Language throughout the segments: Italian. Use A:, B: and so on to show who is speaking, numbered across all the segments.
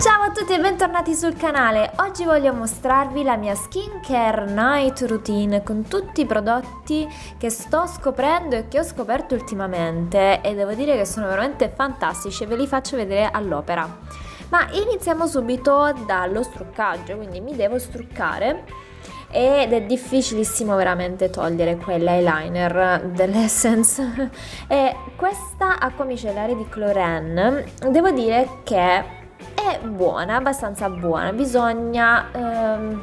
A: Ciao a tutti e bentornati sul canale, oggi voglio mostrarvi la mia skincare night routine con tutti i prodotti che sto scoprendo e che ho scoperto ultimamente. E devo dire che sono veramente fantastici e ve li faccio vedere all'opera. Ma iniziamo subito dallo struccaggio, quindi mi devo struccare ed è difficilissimo veramente togliere quell'eyeliner dell'Essence. E questa acqua micellare di Cloren devo dire che buona, abbastanza buona, bisogna ehm,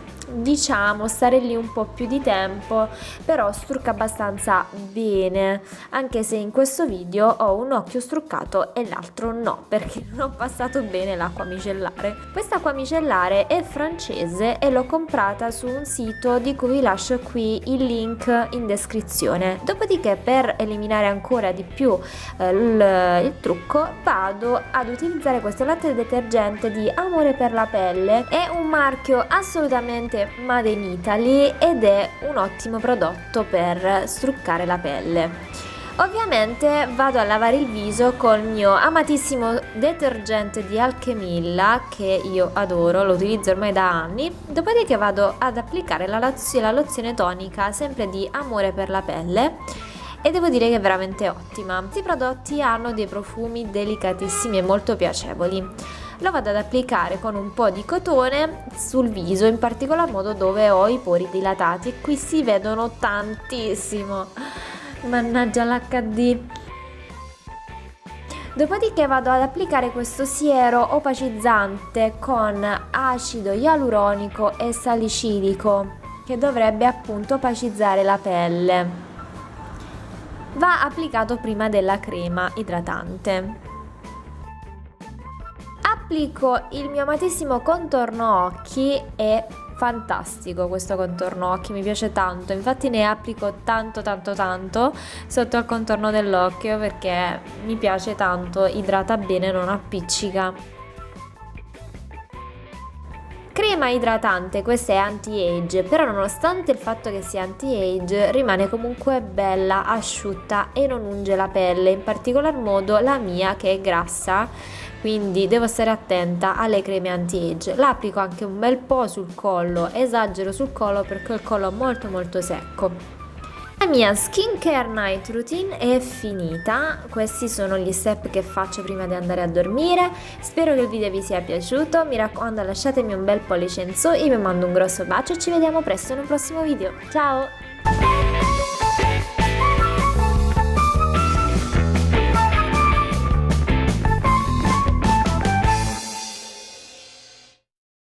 A: diciamo stare lì un po' più di tempo però strucca abbastanza bene. Anche se in questo video ho un occhio struccato e l'altro no perché non ho passato bene l'acqua micellare. Questa acqua micellare è francese e l'ho comprata su un sito di cui vi lascio qui il link in descrizione. Dopodiché per eliminare ancora di più eh, il, il trucco vado ad utilizzare questo latte detergente di Amore per la pelle. È un marchio assolutamente made in Italy ed è un ottimo prodotto per struccare la pelle. Ovviamente vado a lavare il viso col mio amatissimo detergente di Alchemilla che io adoro, lo utilizzo ormai da anni, dopodiché vado ad applicare la, lozione, la lozione tonica sempre di Amore per la pelle e devo dire che è veramente ottima. Questi prodotti hanno dei profumi delicatissimi e molto piacevoli lo vado ad applicare con un po' di cotone sul viso, in particolar modo dove ho i pori dilatati e qui si vedono tantissimo. Mannaggia l'HD. Dopodiché vado ad applicare questo siero opacizzante con acido ialuronico e salicilico che dovrebbe appunto opacizzare la pelle. Va applicato prima della crema idratante applico il mio amatissimo contorno occhi e fantastico questo contorno occhi, mi piace tanto, infatti ne applico tanto tanto tanto sotto il contorno dell'occhio perché mi piace tanto, idrata bene, non appiccica. Crema idratante, questa è anti-age, però nonostante il fatto che sia anti-age rimane comunque bella, asciutta e non unge la pelle, in particolar modo la mia che è grassa quindi devo stare attenta alle creme anti-age. L'applico anche un bel po' sul collo, esagero sul collo perché il collo molto molto secco. La mia skincare night routine è finita, questi sono gli step che faccio prima di andare a dormire, spero che il video vi sia piaciuto, mi raccomando lasciatemi un bel pollice in su, io vi mando un grosso bacio e ci vediamo presto in un prossimo video, ciao!